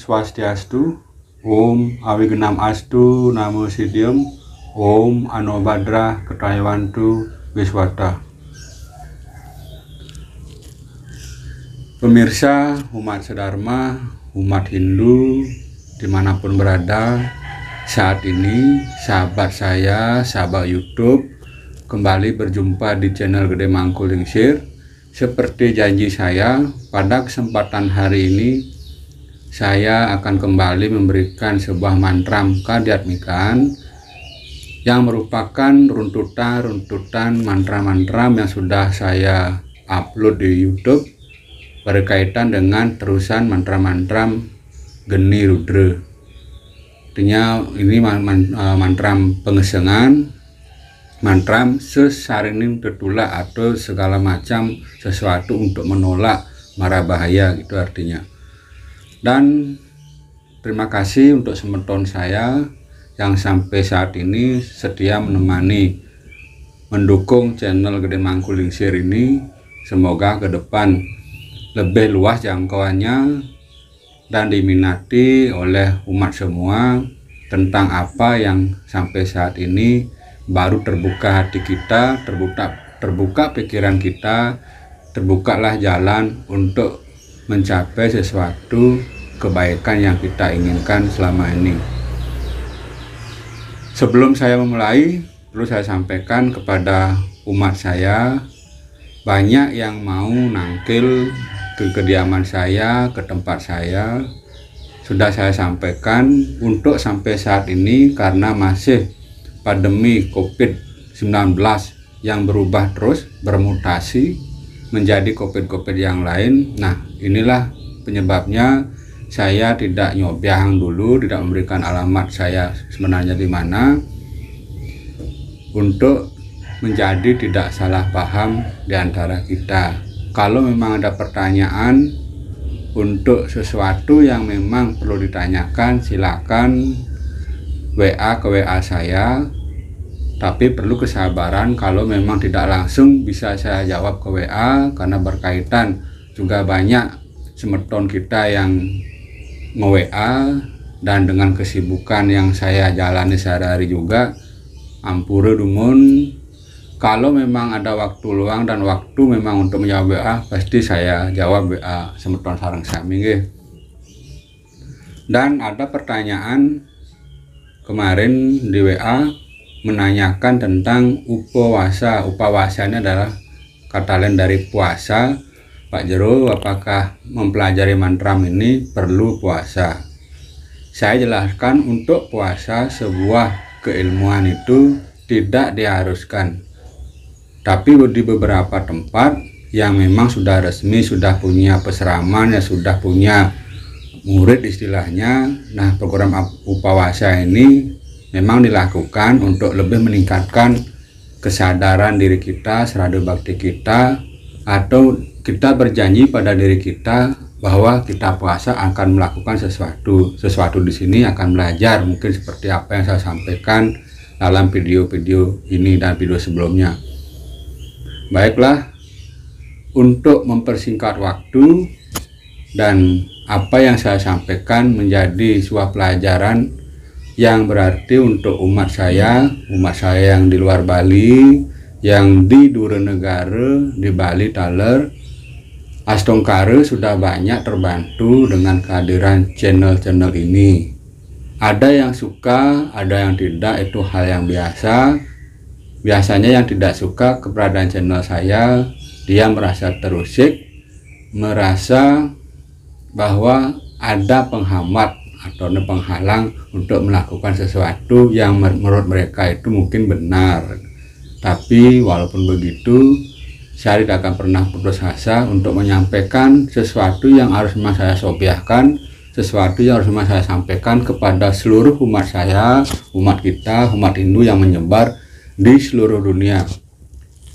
Swastiastu, Om Awigenam Astu, Namo Sidium, Om Anobadra Ketayawantu Wiswata. Pemirsa umat sedharma, umat Hindu di mana pun berada, saat ini sahabat saya, sahabat YouTube kembali berjumpa di channel Gede Mangkul Lingsir. Seperti janji saya, pada kesempatan hari ini saya akan kembali memberikan sebuah mantra kadiatmikan yang merupakan runtutan-runtutan mantra-mantra yang sudah saya upload di YouTube berkaitan dengan terusan mantra-mantra Geni Rudra. Artinya ini mantra pengesengan, mantra sesarining tertulak atau segala macam sesuatu untuk menolak mara bahaya itu artinya dan terima kasih untuk semeton saya yang sampai saat ini setia menemani mendukung channel Gede Mangkul Lingsir ini. Semoga ke depan lebih luas jangkauannya dan diminati oleh umat semua tentang apa yang sampai saat ini baru terbuka hati kita terbuka terbuka pikiran kita terbukalah jalan untuk mencapai sesuatu kebaikan yang kita inginkan selama ini. Sebelum saya memulai, perlu saya sampaikan kepada umat saya, banyak yang mau nangkil ke kediaman saya, ke tempat saya. Sudah saya sampaikan untuk sampai saat ini karena masih pandemi COVID-19 yang berubah terus, bermutasi, menjadi covid-covid yang lain. Nah, inilah penyebabnya saya tidak nyobiang dulu, tidak memberikan alamat saya sebenarnya di mana untuk menjadi tidak salah paham di antara kita. Kalau memang ada pertanyaan untuk sesuatu yang memang perlu ditanyakan, silakan WA ke WA saya tapi perlu kesabaran kalau memang tidak langsung bisa saya jawab ke WA karena berkaitan juga banyak semeton kita yang nge-WA dan dengan kesibukan yang saya jalani sehari-hari juga ampura dumun kalau memang ada waktu luang dan waktu memang untuk menjawab WA pasti saya jawab WA semeton sarang sami dan ada pertanyaan kemarin di WA menanyakan tentang upawasa. Upawasa ini adalah kata lain dari puasa. Pak Jero, apakah mempelajari mantra ini perlu puasa? Saya jelaskan untuk puasa sebuah keilmuan itu tidak diharuskan. Tapi di beberapa tempat yang memang sudah resmi, sudah punya peseraman, ya sudah punya murid istilahnya. Nah, program upawasa ini memang dilakukan untuk lebih meningkatkan kesadaran diri kita, serada bakti kita, atau kita berjanji pada diri kita bahwa kita puasa akan melakukan sesuatu. Sesuatu di sini akan belajar, mungkin seperti apa yang saya sampaikan dalam video-video ini dan video sebelumnya. Baiklah, untuk mempersingkat waktu dan apa yang saya sampaikan menjadi sebuah pelajaran yang berarti untuk umat saya, umat saya yang di luar Bali, yang di Negara, di Bali Taler, Astongkare sudah banyak terbantu dengan kehadiran channel-channel ini. Ada yang suka, ada yang tidak, itu hal yang biasa. Biasanya yang tidak suka keberadaan channel saya, dia merasa terusik, merasa bahwa ada penghambat atau penghalang untuk melakukan sesuatu yang menurut mereka itu mungkin benar. Tapi walaupun begitu saya tidak akan pernah putus asa untuk menyampaikan sesuatu yang harus memang saya sobiahkan sesuatu yang harus memang saya sampaikan kepada seluruh umat saya umat kita umat Hindu yang menyebar di seluruh dunia.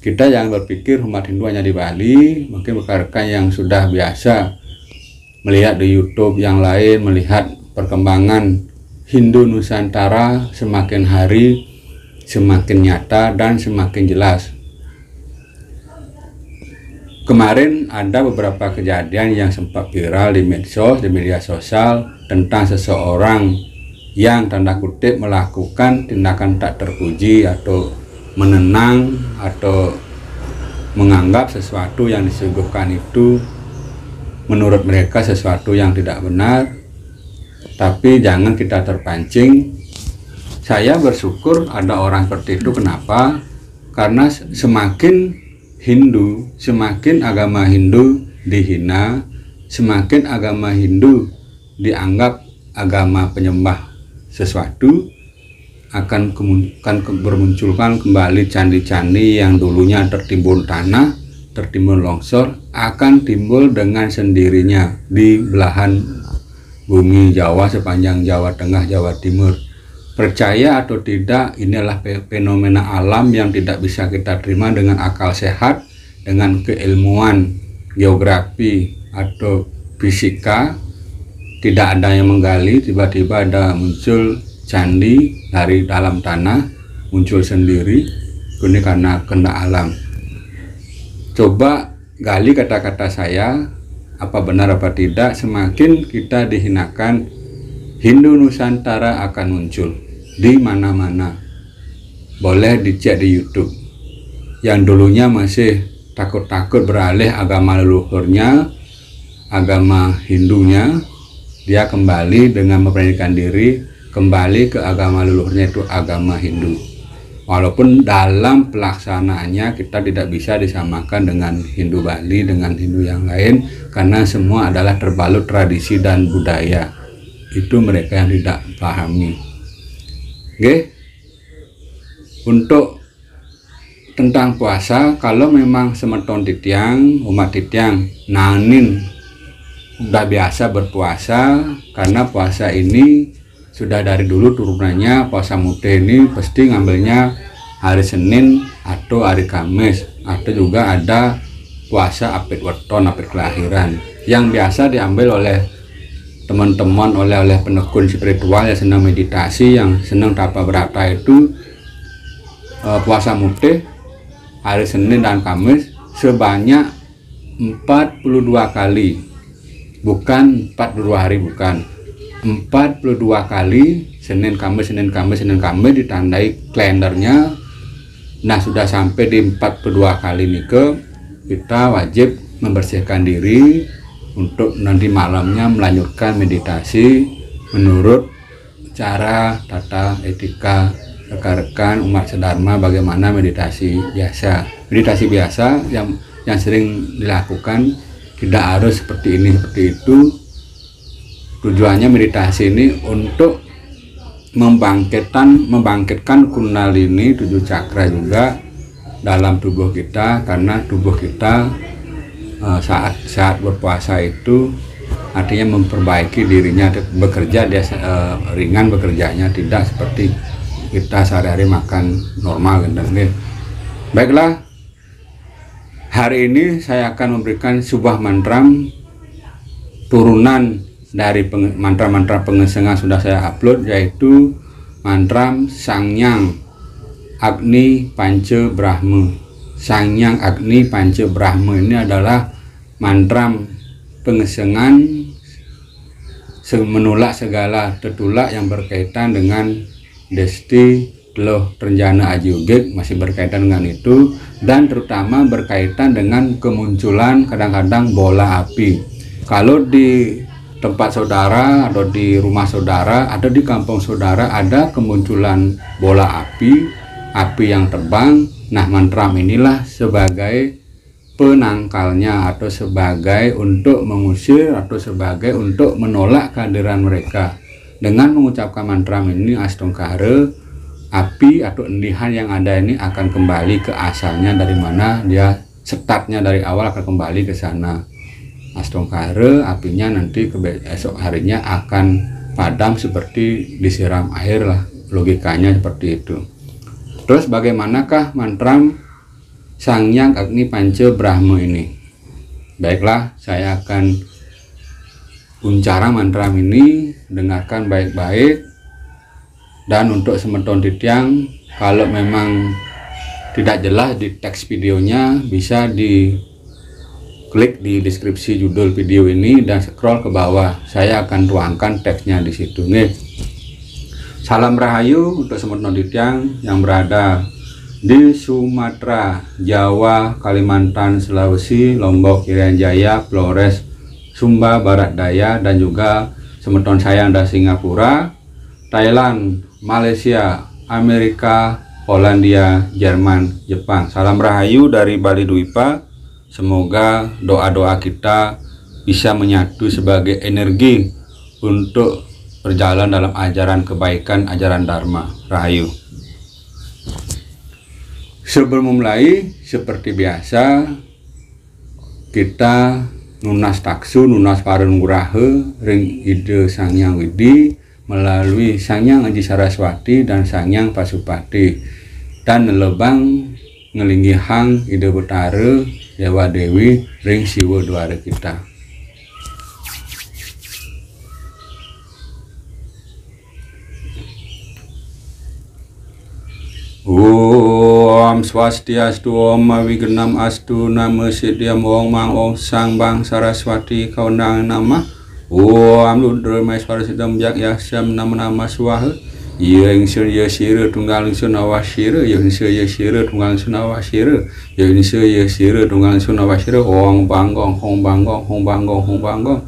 Kita yang berpikir umat Hindu hanya di Bali mungkin rekan yang sudah biasa melihat di YouTube yang lain melihat perkembangan Hindu Nusantara semakin hari semakin nyata dan semakin jelas. kemarin ada beberapa kejadian yang sempat viral di medsos, di media sosial tentang seseorang yang tanda kutip melakukan tindakan tak terpuji atau menenang atau menganggap sesuatu yang disuguhkan itu menurut mereka sesuatu yang tidak benar tapi jangan kita terpancing. Saya bersyukur ada orang seperti itu. Kenapa? Karena semakin Hindu, semakin agama Hindu dihina, semakin agama Hindu dianggap agama penyembah sesuatu, akan, akan bermunculkan kembali candi-candi yang dulunya tertimbun tanah, tertimbun longsor, akan timbul dengan sendirinya di belahan bumi Jawa sepanjang Jawa Tengah, Jawa Timur. Percaya atau tidak inilah fenomena alam yang tidak bisa kita terima dengan akal sehat dengan keilmuan geografi atau fisika. Tidak ada yang menggali tiba-tiba ada muncul candi dari dalam tanah muncul sendiri. Ini karena kena alam. Coba gali kata-kata saya apa benar apa tidak semakin kita dihinakan Hindu Nusantara akan muncul di mana-mana. Boleh dicek di YouTube. Yang dulunya masih takut-takut beralih agama leluhurnya, agama Hindunya, dia kembali dengan memberanikan diri kembali ke agama leluhurnya itu agama Hindu. Walaupun dalam pelaksanaannya kita tidak bisa disamakan dengan Hindu Bali dengan Hindu yang lain karena semua adalah terbalut tradisi dan budaya. Itu mereka yang tidak pahami. Oke. Untuk tentang puasa, kalau memang semeton titiang, umat titiang, nanin udah biasa berpuasa karena puasa ini sudah dari dulu turunannya puasa mute ini pasti ngambilnya hari Senin atau hari Kamis. Atau juga ada puasa apit weton apit kelahiran. Yang biasa diambil oleh teman-teman oleh-oleh penekun spiritual yang senang meditasi yang senang tapa berata itu uh, puasa mutih hari Senin dan Kamis sebanyak 42 kali. Bukan 42 hari bukan 42 kali Senin Kamis Senin Kamis Senin Kamis ditandai kalendernya. Nah sudah sampai di 42 kali nih ke kita wajib membersihkan diri untuk nanti malamnya melanjutkan meditasi menurut cara tata etika rekan-rekan umat sedharma bagaimana meditasi biasa. Meditasi biasa yang yang sering dilakukan tidak harus seperti ini seperti itu tujuannya meditasi ini untuk membangkitkan membangkitkan kundalini tujuh cakra juga dalam tubuh kita karena tubuh kita Eh, saat saat berpuasa itu artinya memperbaiki dirinya bekerja dia uh, ringan bekerjanya tidak seperti kita sehari-hari makan normal dan baiklah. Hari ini saya akan memberikan sebuah mantra turunan dari mantra-mantra pengesengan sudah saya upload yaitu mantra Sangyang Agni Panca Brahma. Sangyang Agni Panca Brahma ini adalah mantra pengesengan menolak segala tertulak yang berkaitan dengan desti loh Renjana Aji masih berkaitan dengan itu dan terutama berkaitan dengan kemunculan kadang-kadang bola api. Kalau di tempat saudara atau di rumah saudara atau di kampung saudara ada kemunculan bola api api yang terbang Nah, mantram inilah sebagai penangkalnya atau sebagai untuk mengusir atau sebagai untuk menolak kehadiran mereka. Dengan mengucapkan mantram ini astongkare, api atau endihan yang ada ini akan kembali ke asalnya dari mana dia startnya dari awal akan kembali ke sana. Astongkare apinya nanti ke esok harinya akan padam seperti disiram air lah logikanya seperti itu. Terus bagaimanakah mantram Sangyang Agni Panca Brahma ini? Baiklah, saya akan uncara mantram ini, dengarkan baik-baik. Dan untuk semeton titiang, kalau memang tidak jelas di teks videonya bisa di klik di deskripsi judul video ini dan scroll ke bawah saya akan tuangkan teksnya di situ nih salam rahayu untuk semua noditiang yang berada di Sumatera, Jawa, Kalimantan, Sulawesi, Lombok, Irian Jaya, Flores, Sumba, Barat Daya, dan juga semeton saya ada Singapura, Thailand, Malaysia, Amerika, Polandia, Jerman, Jepang. Salam Rahayu dari Bali Duipa. Semoga doa-doa kita bisa menyatu sebagai energi untuk berjalan dalam ajaran kebaikan, ajaran Dharma. Rahayu. Sebelum memulai, seperti biasa, kita nunas taksu, nunas parun gurahe, ring ide sangyang widi, melalui sangyang aji saraswati dan sangyang pasupati, dan lebang ngelingi hang ide betara, dewa dewi, ring siwa duara kita. Om swastiastu om wigenam astu nama sidyam ong mang ong sang bang saraswati kaunang nama Om ludra maiswara sidam jak yasyam nama nama swaha Ira insur ya sira tunggal insur nawa sira ya insur ya sira tunggal insur nawa sira ya insur ya sira tunggal insur nawa sira ong banggong ong banggong ong banggong ong banggong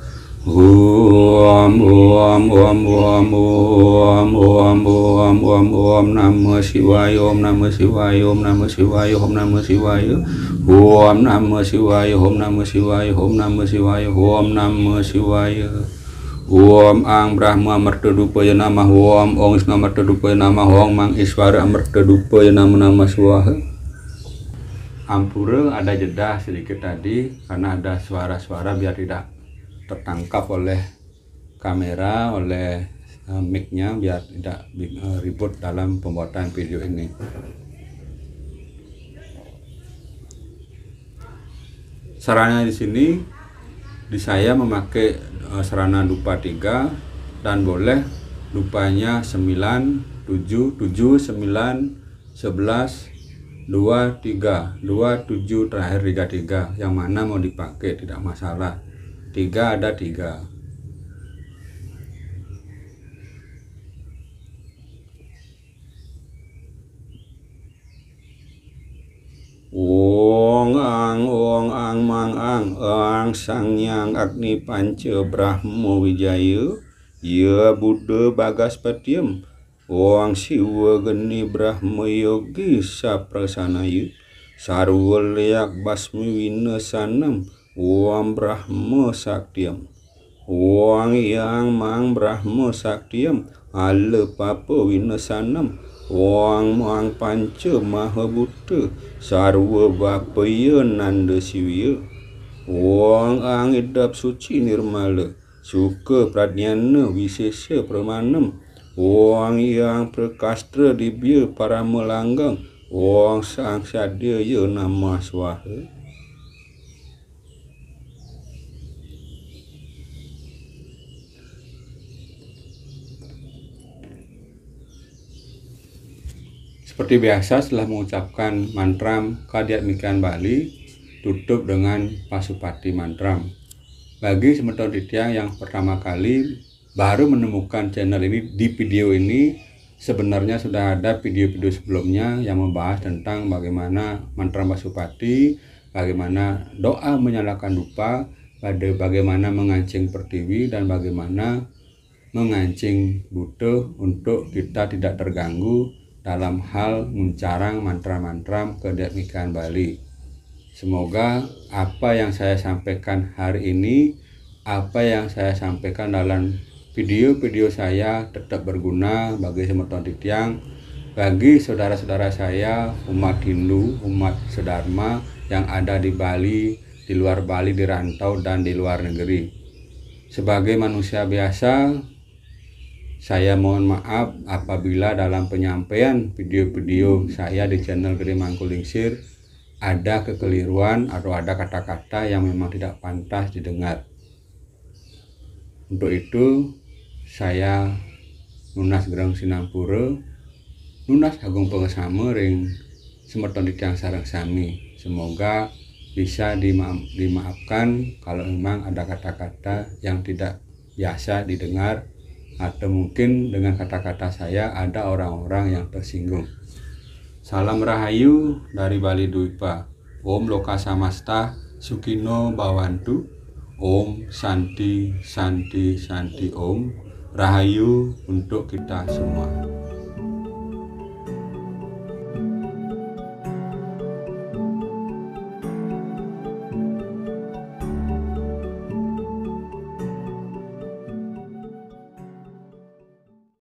Om Om Om Om Om Om Om Om Om, Namo Shivaya, Om Namo Shivaya, Om Namo Shivaya, Om Namo Shivaya. Om Namo Shivaya, Om Namo Shivaya, Om Namo Shivaya, Om Namo Shivaya. ओम आं ब्रह्म अमृतरूपय नमः ओम ओं स्मृतरूपय नमः Mang Iswara ईश्वर अमृतरूपय nama nama suah Ampura ada jeda sedikit tadi karena ada suara-suara biar tidak tertangkap oleh kamera oleh uh, mic-nya biar tidak e, ribut dalam pembuatan video ini. Sarannya di sini di saya memakai eh, uh, serana dupa 3 dan boleh dupanya 9 7 7 9 11 2 3 2 7 terakhir 3 3 yang mana mau dipakai tidak masalah. 3 ada 3 ang ang ang sang yang agni panca brahma wijaya ya buddha bagas patiam wong siwa geni brahma yogi saprasanaya sarwa leyak basmi winasanam Wang Brahma Saktiam Wang Yang Mang Brahma Saktiam Ala Papa Winasanam Wang Mang Panca Mahabuddha Sarwa Bapaya Nanda Siwya Wang Ang Idap Suci Nirmala Suka Pradnyana Wisesa Pramanam. Wang Yang Prakastra Dibya Paramelanggang Wang Sang Sadya Nama Swaha. Seperti biasa setelah mengucapkan mantram Kadiatmikan Bali, tutup dengan Pasupati mantram. Bagi semeton Ditya yang pertama kali baru menemukan channel ini di video ini, sebenarnya sudah ada video-video sebelumnya yang membahas tentang bagaimana mantram Pasupati, bagaimana doa menyalakan dupa, pada bagaimana mengancing pertiwi dan bagaimana mengancing butuh untuk kita tidak terganggu dalam hal mencarang mantra-mantra kedekmikan Bali. Semoga apa yang saya sampaikan hari ini, apa yang saya sampaikan dalam video-video saya tetap berguna bagi semeton titiang, bagi saudara-saudara saya, umat Hindu, umat Sedharma yang ada di Bali, di luar Bali, di rantau, dan di luar negeri. Sebagai manusia biasa, saya mohon maaf apabila dalam penyampaian video-video saya di channel Gede Mangkulingsir ada kekeliruan atau ada kata-kata yang memang tidak pantas didengar. Untuk itu saya Nunas Gerang Sinampura Nunas Agung Pengesama ring semeton yang sarang sami. Semoga bisa dima dimaafkan kalau memang ada kata-kata yang tidak biasa didengar atau mungkin dengan kata-kata saya ada orang-orang yang tersinggung. Salam Rahayu dari Bali Duipa. Om Loka Samasta Sukino Bawantu. Om Santi Santi Santi Om. Rahayu untuk kita semua.